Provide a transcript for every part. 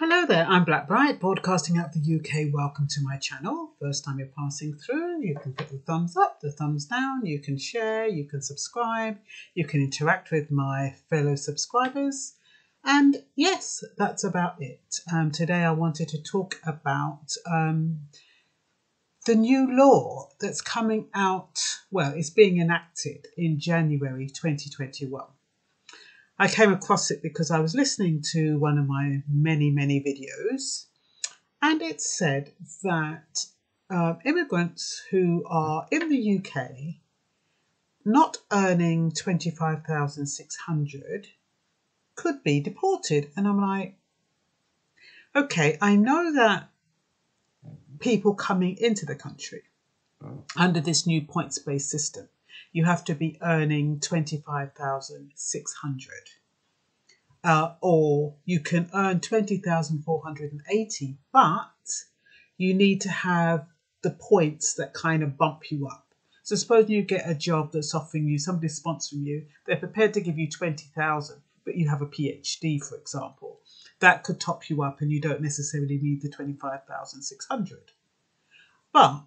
Hello there, I'm Blackbright, broadcasting out the UK. Welcome to my channel. First time you're passing through, you can put the thumbs up, the thumbs down, you can share, you can subscribe, you can interact with my fellow subscribers. And yes, that's about it. Um, today I wanted to talk about um, the new law that's coming out, well, it's being enacted in January 2021. I came across it because I was listening to one of my many, many videos, and it said that uh, immigrants who are in the UK not earning 25,600 could be deported. And I'm like, okay, I know that people coming into the country under this new points based system you have to be earning 25,600. Uh, or you can earn 20,480, but you need to have the points that kind of bump you up. So suppose you get a job that's offering you, somebody's sponsoring you, they're prepared to give you 20,000, but you have a PhD, for example. That could top you up and you don't necessarily need the 25,600. But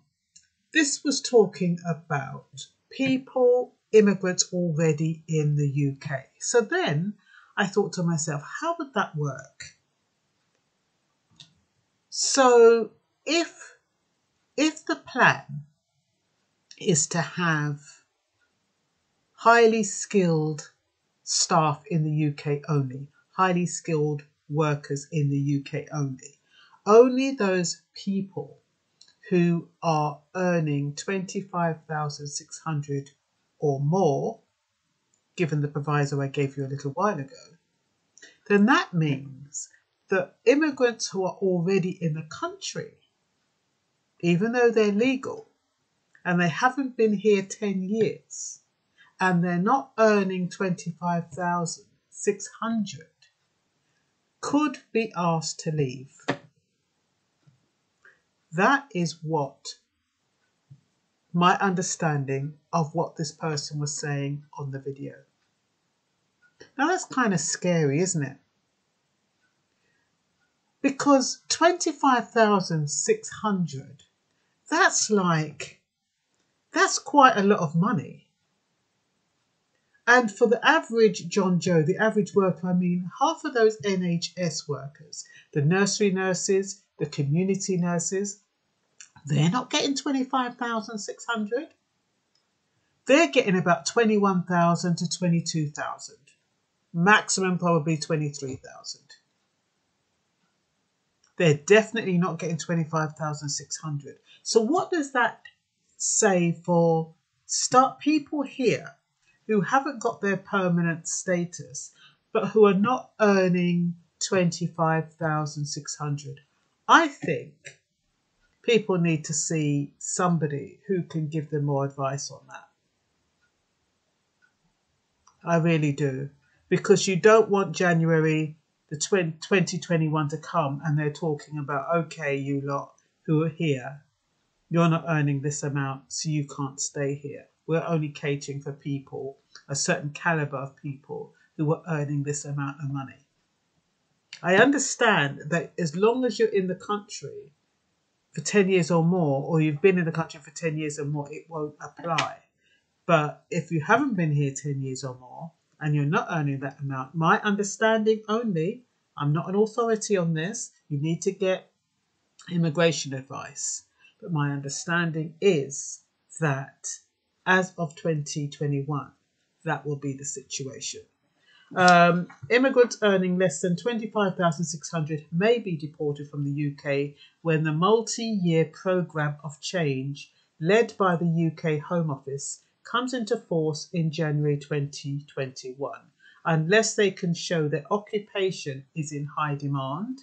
this was talking about people, immigrants already in the UK. So then I thought to myself, how would that work? So if if the plan is to have highly skilled staff in the UK only, highly skilled workers in the UK only, only those people who are earning 25,600 or more, given the proviso I gave you a little while ago, then that means that immigrants who are already in the country, even though they're legal and they haven't been here 10 years and they're not earning 25,600, could be asked to leave. That is what my understanding of what this person was saying on the video. Now that's kind of scary, isn't it? Because 25,600, that's like, that's quite a lot of money. And for the average John Joe, the average worker, I mean, half of those NHS workers, the nursery nurses, the community nurses, they're not getting 25,600. They're getting about 21,000 to 22,000. Maximum probably 23,000. They're definitely not getting 25,600. So what does that say for start people here who haven't got their permanent status but who are not earning 25,600? I think people need to see somebody who can give them more advice on that. I really do. Because you don't want January the 20, 2021 to come and they're talking about, okay, you lot who are here, you're not earning this amount, so you can't stay here. We're only catering for people, a certain caliber of people who are earning this amount of money. I understand that as long as you're in the country for 10 years or more, or you've been in the country for 10 years or more, it won't apply. But if you haven't been here 10 years or more and you're not earning that amount, my understanding only, I'm not an authority on this, you need to get immigration advice. But my understanding is that as of 2021, that will be the situation. Um, immigrants earning less than 25,600 may be deported from the UK when the multi-year programme of change led by the UK Home Office comes into force in January 2021 unless they can show their occupation is in high demand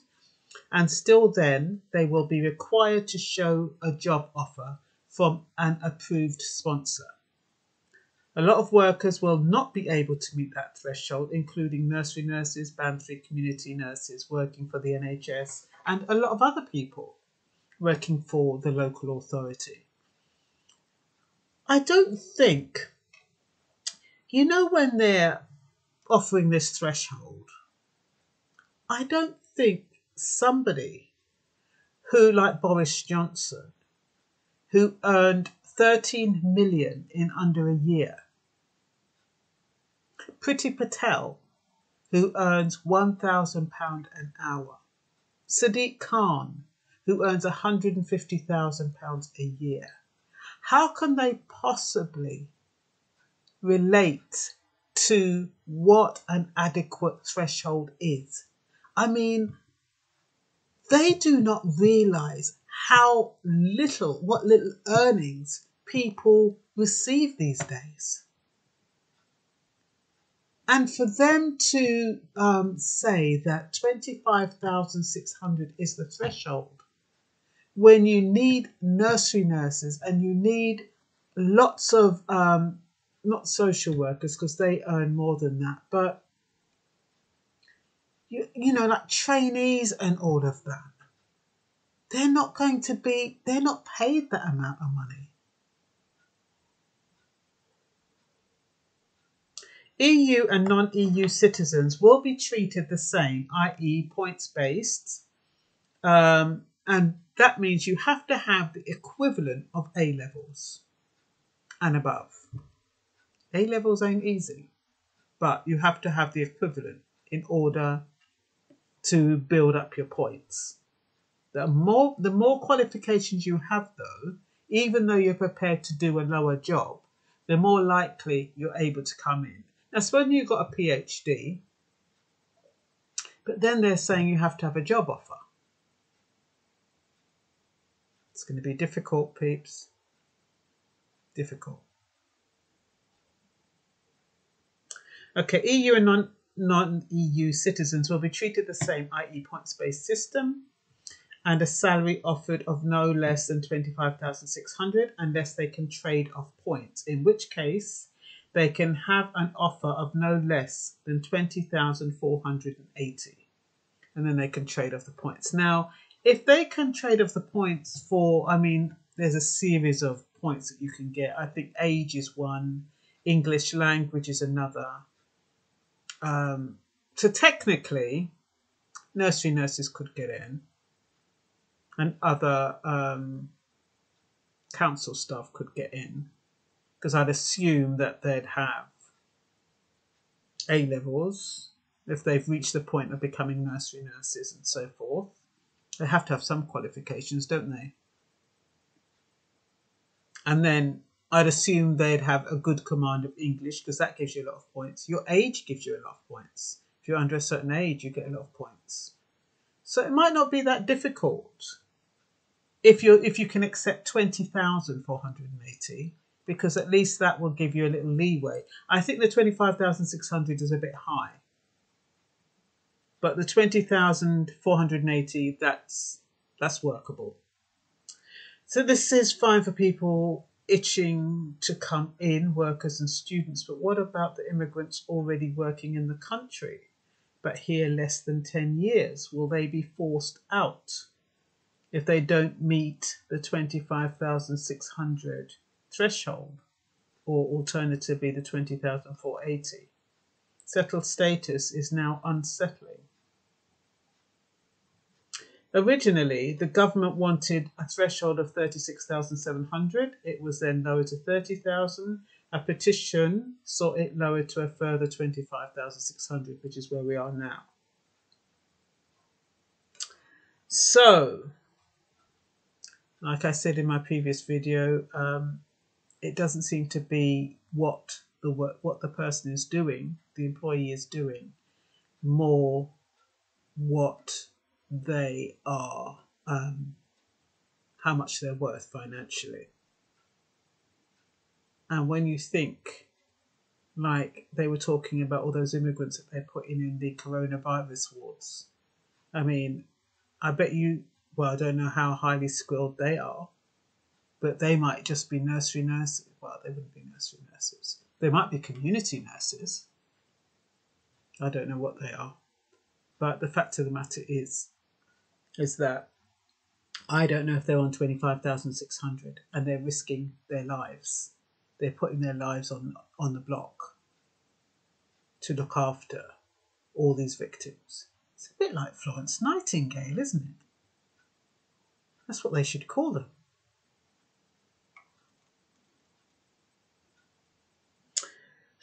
and still then they will be required to show a job offer from an approved sponsor. A lot of workers will not be able to meet that threshold, including nursery nurses, band 3 community nurses working for the NHS, and a lot of other people working for the local authority. I don't think, you know, when they're offering this threshold, I don't think somebody who, like Boris Johnson, who earned 13 million in under a year. Priti Patel, who earns £1,000 an hour. Sadiq Khan, who earns £150,000 a year. How can they possibly relate to what an adequate threshold is? I mean, they do not realize how little, what little earnings people receive these days. And for them to um, say that 25,600 is the threshold when you need nursery nurses and you need lots of, um, not social workers because they earn more than that, but you, you know, like trainees and all of that they're not going to be, they're not paid that amount of money. EU and non EU citizens will be treated the same, i.e., points based. Um, and that means you have to have the equivalent of A levels and above. A levels ain't easy, but you have to have the equivalent in order to build up your points. The more the more qualifications you have though, even though you're prepared to do a lower job, the more likely you're able to come in. Now suppose you've got a PhD, but then they're saying you have to have a job offer. It's going to be difficult, peeps. Difficult. Okay, EU and non non EU citizens will be treated the same, i.e., points based system and a salary offered of no less than 25,600 unless they can trade off points, in which case they can have an offer of no less than 20,480 and then they can trade off the points. Now, if they can trade off the points for, I mean, there's a series of points that you can get. I think age is one, English language is another. Um, so technically, nursery nurses could get in and other um, council staff could get in because I'd assume that they'd have A levels if they've reached the point of becoming nursery nurses and so forth. They have to have some qualifications, don't they? And then I'd assume they'd have a good command of English because that gives you a lot of points. Your age gives you a lot of points. If you're under a certain age, you get a lot of points. So it might not be that difficult if you if you can accept 20,480 because at least that will give you a little leeway. I think the 25,600 is a bit high. But the 20,480 that's that's workable. So this is fine for people itching to come in, workers and students, but what about the immigrants already working in the country but here less than 10 years? Will they be forced out? if they don't meet the 25,600 threshold, or alternatively the 20,480. Settled status is now unsettling. Originally, the government wanted a threshold of 36,700. It was then lowered to 30,000. A petition saw it lowered to a further 25,600, which is where we are now. So, like I said in my previous video, um, it doesn't seem to be what the work, what the person is doing, the employee is doing, more what they are, um, how much they're worth financially. And when you think, like they were talking about all those immigrants that they're putting in the coronavirus wards, I mean, I bet you well, I don't know how highly skilled they are, but they might just be nursery nurses. Well, they wouldn't be nursery nurses. They might be community nurses. I don't know what they are. But the fact of the matter is, is that I don't know if they're on 25,600 and they're risking their lives. They're putting their lives on, on the block to look after all these victims. It's a bit like Florence Nightingale, isn't it? That's what they should call them.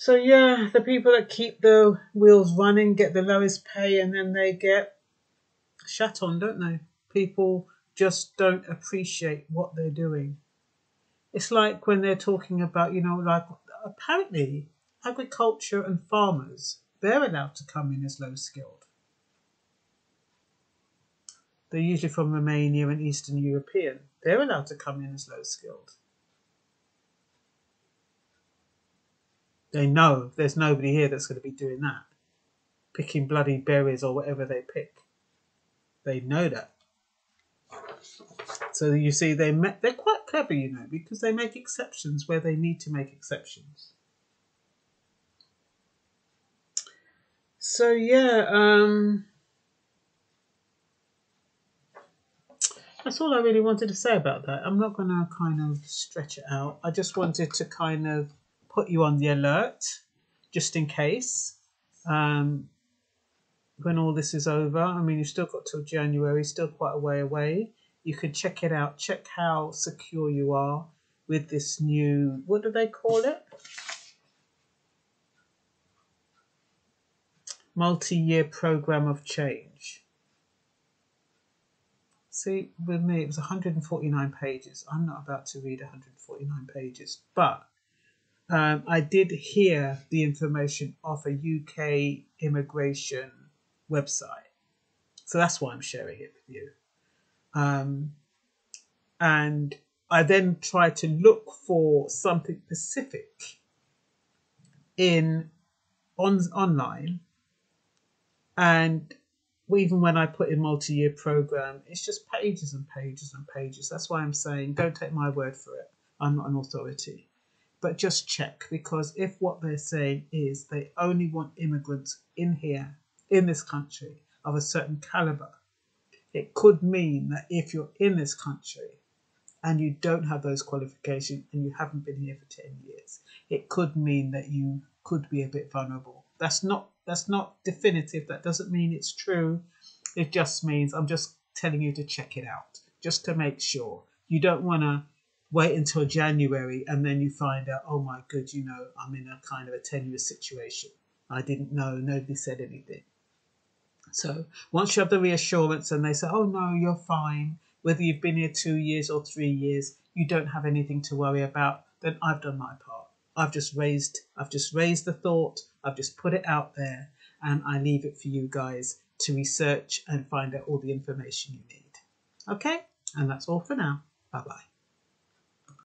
So yeah, the people that keep the wheels running get the lowest pay and then they get shut on, don't they? People just don't appreciate what they're doing. It's like when they're talking about, you know, like apparently agriculture and farmers, they're allowed to come in as low skilled. They're usually from Romania and Eastern European. They're allowed to come in as low skilled. They know there's nobody here that's going to be doing that, picking bloody berries or whatever they pick. They know that. So you see, they they're quite clever, you know, because they make exceptions where they need to make exceptions. So yeah, um, that's all I really wanted to say about that. I'm not going to kind of stretch it out. I just wanted to kind of put you on the alert, just in case. Um, when all this is over, I mean, you've still got till January, still quite a way away. You could check it out. Check how secure you are with this new, what do they call it? multi year program of change. See, with me, it was 149 pages. I'm not about to read 149 pages, but um, I did hear the information off a UK immigration website. So that's why I'm sharing it with you. Um, and I then tried to look for something specific in on online and even when I put in multi-year program, it's just pages and pages and pages. That's why I'm saying don't take my word for it. I'm not an authority. But just check because if what they're saying is they only want immigrants in here, in this country, of a certain caliber, it could mean that if you're in this country and you don't have those qualifications and you haven't been here for 10 years, it could mean that you could be a bit vulnerable. That's not that's not definitive. That doesn't mean it's true. It just means I'm just telling you to check it out, just to make sure. You don't want to wait until January and then you find out, oh my good, you know, I'm in a kind of a tenuous situation. I didn't know, nobody said anything. So once you have the reassurance and they say, oh no, you're fine, whether you've been here two years or three years, you don't have anything to worry about, then I've done my part. I've just raised I've just raised the thought, I've just put it out there, and I leave it for you guys to research and find out all the information you need. Okay? And that's all for now. Bye bye.